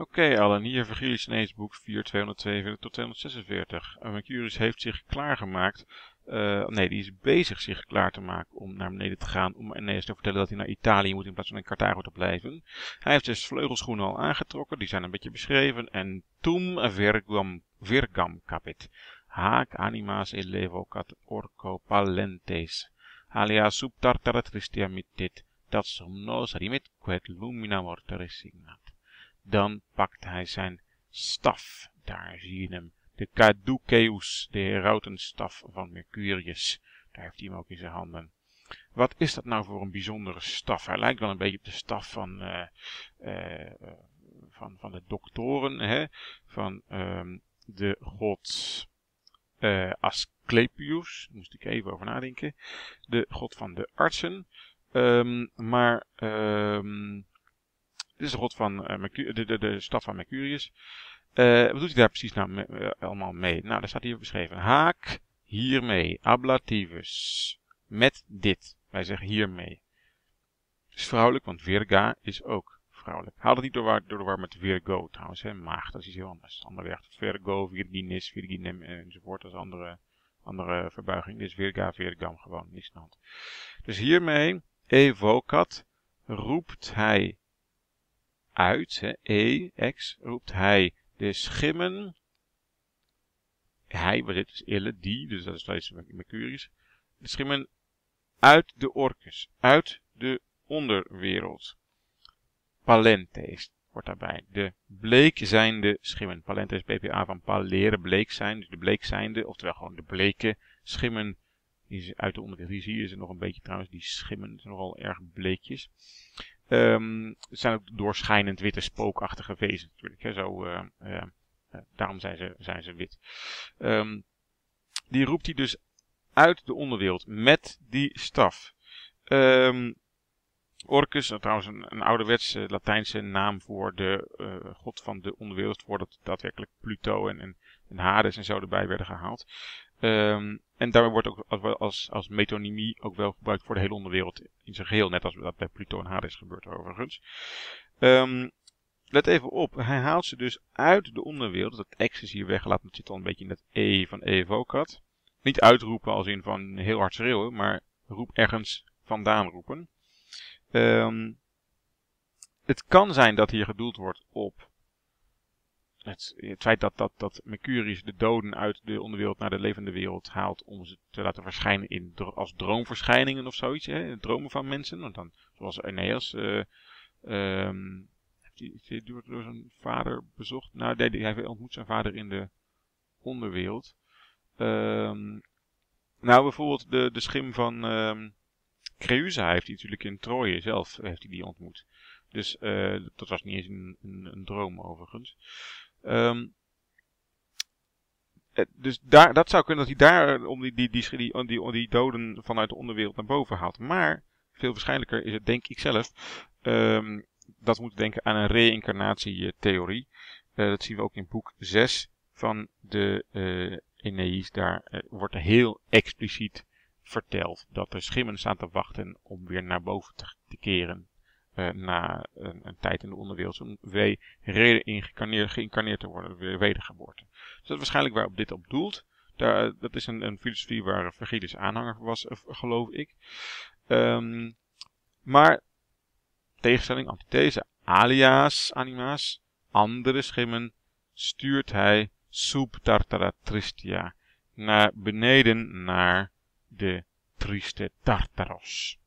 Oké, Allen, hier Virgilius ineens boek 4, 242 tot 246. Uh, Mercurius heeft zich klaargemaakt. Uh, nee, die is bezig zich klaar te maken om naar beneden te gaan. Om Aeneas te vertellen dat hij naar Italië moet in plaats van in Carthago te blijven. Hij heeft dus vleugelschoenen al aangetrokken. Die zijn een beetje beschreven. En tum vergam, vergam capit. Haak animas elevocat orco palentes. Alia sub tartara tristia mittit. Dat somnos rimit quet lumina morte resignat. Dan pakt hij zijn staf. Daar zie je hem. De caduceus, de herautenstaf van Mercurius. Daar heeft hij hem ook in zijn handen. Wat is dat nou voor een bijzondere staf? Hij lijkt wel een beetje op de staf van, uh, van, van de doktoren, hè? van um, de god uh, Asclepius. Moest ik even over nadenken. De god van de artsen. Um, maar um, dit is de god van uh, de, de, staf van Mercurius. Uh, wat doet hij daar precies nou me, uh, allemaal mee? Nou, daar staat hier beschreven. Haak hiermee. Ablativus. Met dit. Wij zeggen hiermee. Het is vrouwelijk, want Virga is ook vrouwelijk. Haal het niet door, waar, door de war met Virgo trouwens. Hè. Maagd, dat is iets heel anders. Andere weg. Virgo, Virginis, Virginem enzovoort. Dat is andere, andere verbuiging. Dit is Virga, Virgam. Gewoon, niks aan de hand. Dus hiermee, evocat, roept hij uit, hè, e, ex, roept hij de schimmen. Hij, wat dit is ille, die, dus dat is steeds Mercurius. De schimmen uit de orkus, uit de onderwereld. Palentes wordt daarbij. De bleek zijnde schimmen. Palentes BPA van paleren, bleek zijn. Dus de bleek zijnde, oftewel gewoon de bleke schimmen. Die uit de onderwereld. Hier zie je nog een beetje trouwens, die schimmen. zijn nogal erg bleekjes. Um, het zijn ook doorschijnend witte spookachtige wezens natuurlijk. Hè, zo, uh, uh, daarom zijn ze, zijn ze wit. Um, die roept hij dus uit de onderwereld met die staf. Um, Orcus, trouwens een, een ouderwetse Latijnse naam voor de uh, god van de onderwereld, voordat daadwerkelijk Pluto en, en, en Hades en zo erbij werden gehaald. Um, en daarmee wordt ook als, als, als metonymie ook wel gebruikt voor de hele onderwereld in zijn geheel. Net als dat bij Pluto en Hades gebeurt overigens. Um, let even op, hij haalt ze dus uit de onderwereld. Dat X is hier weggelaten, dat zit al een beetje in het E van evocat. Niet uitroepen als in van heel hard schreeuwen, maar roep ergens vandaan roepen. Um, het kan zijn dat hier gedoeld wordt op het, het, feit dat, dat, dat Mercurius de doden uit de onderwereld naar de levende wereld haalt om ze te laten verschijnen in, als droomverschijningen of zoiets, hè, dromen van mensen. Want dan, zoals Aeneas, uh, heeft hij door, zijn vader bezocht. Nou, nee, hij ontmoet zijn vader in de onderwereld. Um, nou, bijvoorbeeld de, de schim van um, Creusa heeft hij natuurlijk in Troje zelf heeft hij die ontmoet. Dus uh, dat was niet eens een, een, een droom overigens. Um, dus daar, dat zou kunnen dat hij daar om die, die, die, die, die, doden vanuit de onderwereld naar boven haalt. Maar veel waarschijnlijker is het, denk ik zelf, um, dat we moeten denken aan een reïncarnatietheorie. Uh, dat zien we ook in boek 6 van de uh, Aeneis. Daar wordt heel expliciet verteld dat er schimmen staan te wachten om weer naar boven te, keren na een, een, tijd in de onderwereld om weer geïncarneerd te worden, weer wedergeboorte. Dus dat is waarschijnlijk waar op dit op doelt. Daar, dat is een, een filosofie waar Vergilius aanhanger was, uh, geloof ik. Um, maar, tegenstelling, antithese, alias, anima's, andere schimmen, stuurt hij sub tartara tristia naar beneden naar de triste Tartaros.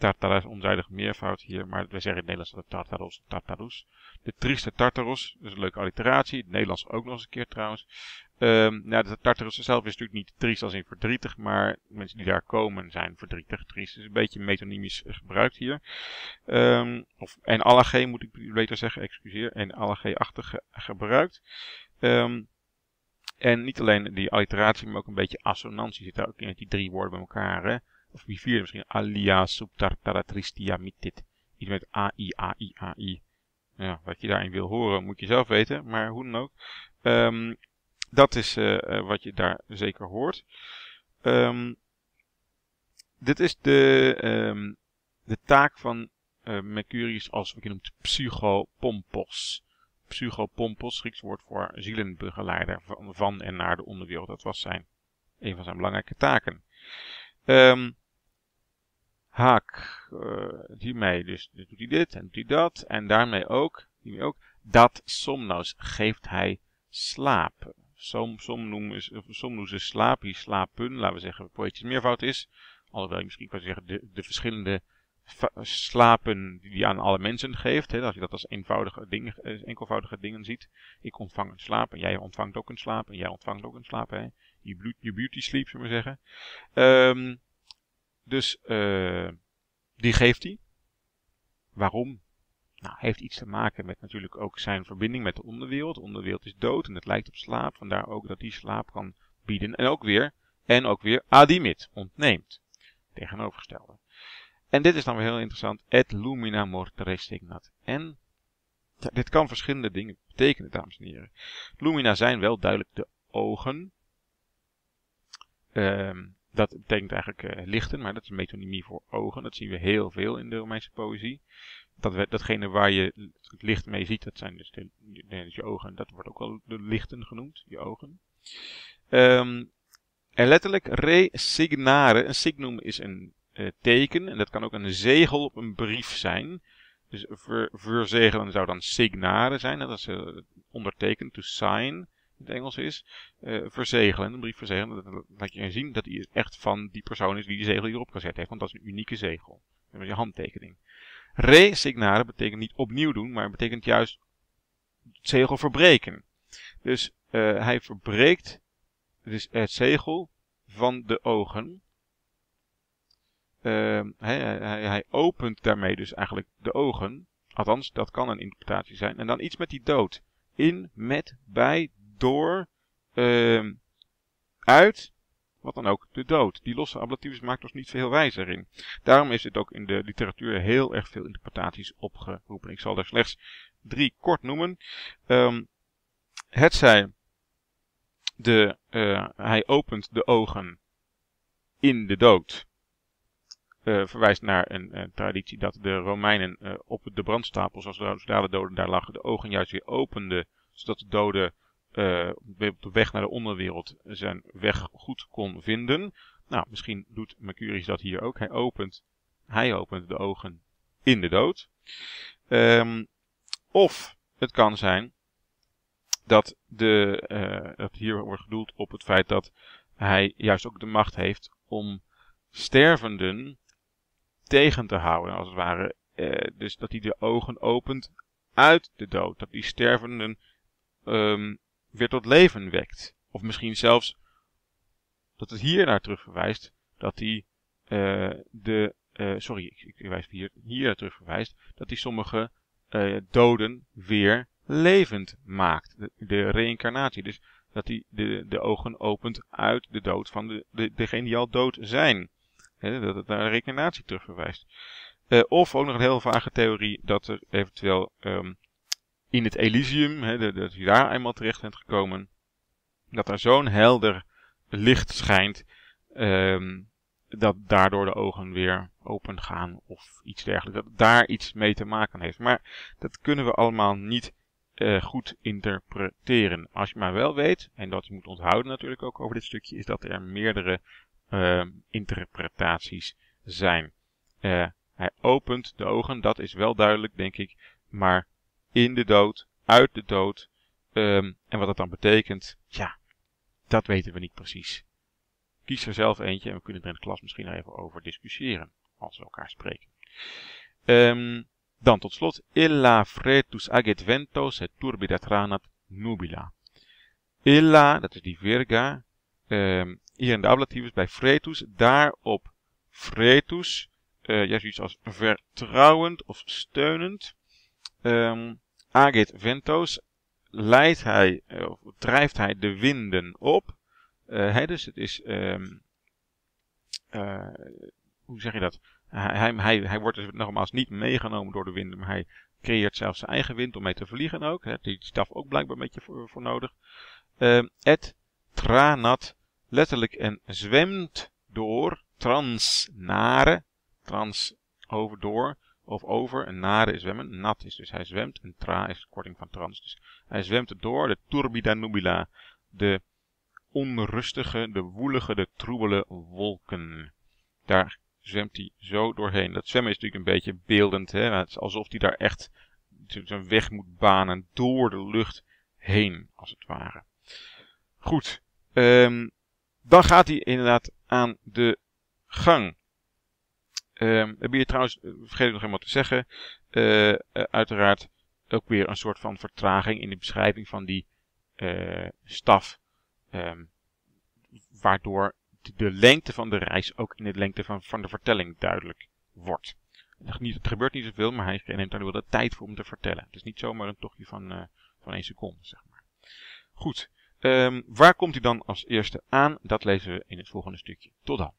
Tartaros, onzijdig meervoud hier, maar we zeggen in het Nederlands dat het Tartaros, Tartarus. De trieste Tartaros, dat is een leuke alliteratie. Het Nederlands ook nog eens een keer trouwens. Um, de Tartarus zelf is natuurlijk niet triest als in verdrietig, maar mensen die daar komen zijn verdrietig. Triest is een beetje metonymisch gebruikt hier. Um, of, en allage moet ik beter zeggen, excuseer. En allage-achtig gebruikt. Um, en niet alleen die alliteratie, maar ook een beetje assonantie zit daar ook in die drie woorden bij elkaar. Hè? Of wie vierde misschien. Alia subtartara tristia mitit. Iets met AI, AI, AI. Ja, wat je daarin wil horen moet je zelf weten. Maar hoe dan ook. Um, dat is uh, wat je daar zeker hoort. Um, dit is de, um, de taak van uh, Mercurius als we noemen psychopompos. psychopompos, Grieks woord voor zielenbegeleider van, van en naar de onderwereld. Dat was zijn, een van zijn belangrijke taken. Um, Haak, hiermee dus, dus doet hij dit en doet hij dat. En daarmee ook, hiermee ook, dat somnos geeft hij slaap. Som, som, noemen, som noemen ze slaap, hier slapen, laten we zeggen poëtisch meervoud is. Alhoewel je misschien kan zeggen de, de verschillende slapen die hij aan alle mensen geeft. Hè, als je dat als eenvoudige dingen, eh, enkelvoudige dingen ziet. Ik ontvang een slaap en jij ontvangt ook een slaap en jij ontvangt ook een slaap. Hè. Je, je beauty sleep, zullen we zeggen. Um, dus uh, die geeft hij. Waarom? Nou, heeft iets te maken met natuurlijk ook zijn verbinding met de onderwereld. De onderwereld is dood en het lijkt op slaap. Vandaar ook dat hij slaap kan bieden. En ook weer, en ook weer adimit, ontneemt. Tegenovergestelde. En dit is dan weer heel interessant. Et lumina morte resignat. En ja, dit kan verschillende dingen betekenen, dames en heren. Lumina zijn wel duidelijk de ogen. Um, dat betekent eigenlijk uh, lichten, maar dat is metonymie voor ogen. Dat zien we heel veel in de Romeinse poëzie. Dat, datgene waar je het licht mee ziet, dat zijn dus, de, dus je ogen. Dat wordt ook wel de lichten genoemd, je ogen. Um, en letterlijk resignare. Een signum is een uh, teken. En dat kan ook een zegel op een brief zijn. Dus ver, verzegelen zou dan signare zijn. Dat is uh, ondertekend, to sign het Engels is. Uh, verzegelen, een brief verzegelen. Dat laat je zien dat hij echt van die persoon is die die zegel hierop gezet heeft. Want dat is een unieke zegel. Dat is je handtekening. Resignare betekent niet opnieuw doen, maar betekent juist het zegel verbreken. Dus uh, hij verbreekt dus het zegel van de ogen. Hij, hij, hij, opent daarmee dus eigenlijk de ogen. Althans, dat kan een interpretatie zijn. En dan iets met die dood. In, met, bij, door, uh, uit, wat dan ook, de dood. Die losse ablatives maakt ons niet veel wijzer in. Daarom is het ook in de literatuur heel erg veel interpretaties opgeroepen. Ik zal er slechts drie kort noemen. Um, het zij de, uh, hij opent de ogen in de dood. Uh, verwijst naar een uh, traditie dat de Romeinen op de brandstapels, als de doden daar lagen, de ogen juist weer openden, zodat de doden op de weg naar de onderwereld zijn weg goed kon vinden. Nou, misschien doet Mercurius dat hier ook. Hij opent, hij opent de ogen in de dood. Um, of het kan zijn dat, de, uh, dat hier wordt gedoeld op het feit dat hij juist ook de macht heeft om stervenden tegen te houden, als het ware. Uh, dus dat hij de ogen opent uit de dood. Dat die stervenden um, weer tot leven wekt. Of misschien zelfs dat het hier naar terug verwijst dat hij uh, de. Uh, sorry, ik, ik wijs hier, hier naar terug verwijst. Dat hij sommige doden weer levend maakt. De, de reïncarnatie. Dus dat hij de, de ogen opent uit de dood van de, de, degene die al dood zijn. Dat het naar een reïncarnatie terug verwijst. Uh, of ook nog een heel vage theorie dat er eventueel um, in het Elysium, he, dat je daar eenmaal terecht bent gekomen, dat er zo'n helder licht schijnt, um, dat daardoor de ogen weer open gaan of iets dergelijks. Dat daar iets mee te maken heeft. Maar dat kunnen we allemaal niet uh, goed interpreteren. Als je maar wel weet, en dat je moet onthouden natuurlijk ook over dit stukje, is dat er meerdere uh, interpretaties zijn. Uh, hij opent de ogen, dat is wel duidelijk, denk ik, maar in de dood, uit de dood, um, en wat dat dan betekent, ja, dat weten we niet precies. Kies er zelf eentje en we kunnen er in de klas misschien even over discussiëren, als we elkaar spreken. Um, dan tot slot, illa fretus aget ventos et turbida tranat nubila. Illa, dat is die virga, um, hier in de ablatives bij fretus, daarop fretus, uh, ja, zoiets als vertrouwend of steunend. Um, agit ventos, leidt hij, uh, of drijft hij de winden op. Uh, dus het is, um, hoe zeg je dat? Hij, hij, hij wordt dus nogmaals niet meegenomen door de wind, maar hij creëert zelfs zijn eigen wind om mee te vliegen ook. Daar heeft staf ook blijkbaar een beetje voor, nodig. Uh, et tranat, letterlijk en zwemt door, transnare, trans overdoor, of over. En nare is zwemmen. Nat is dus hij zwemt. En tra is korting van trans. Dus hij zwemt door de turbida nubila. De onrustige, de woelige, de troebele wolken. Daar zwemt hij zo doorheen. Dat zwemmen is natuurlijk een beetje beeldend. Hè? Het is alsof hij daar echt zijn weg moet banen door de lucht heen, als het ware. Goed. Um, dan gaat hij inderdaad aan de gang. Um, heb je trouwens, eh, vergeet ik nog helemaal te zeggen, uh, uh, uiteraard ook weer een soort van vertraging in de beschrijving van die staf. Um, waardoor de lengte van de reis ook in de lengte van, van de vertelling duidelijk wordt. Het gebeurt niet zoveel, maar hij neemt daar wel de tijd voor om te vertellen. Het is niet zomaar een tochtje van, van één seconde, zeg maar. Goed, um, waar komt hij dan als eerste aan? Dat lezen we in het volgende stukje. Tot dan.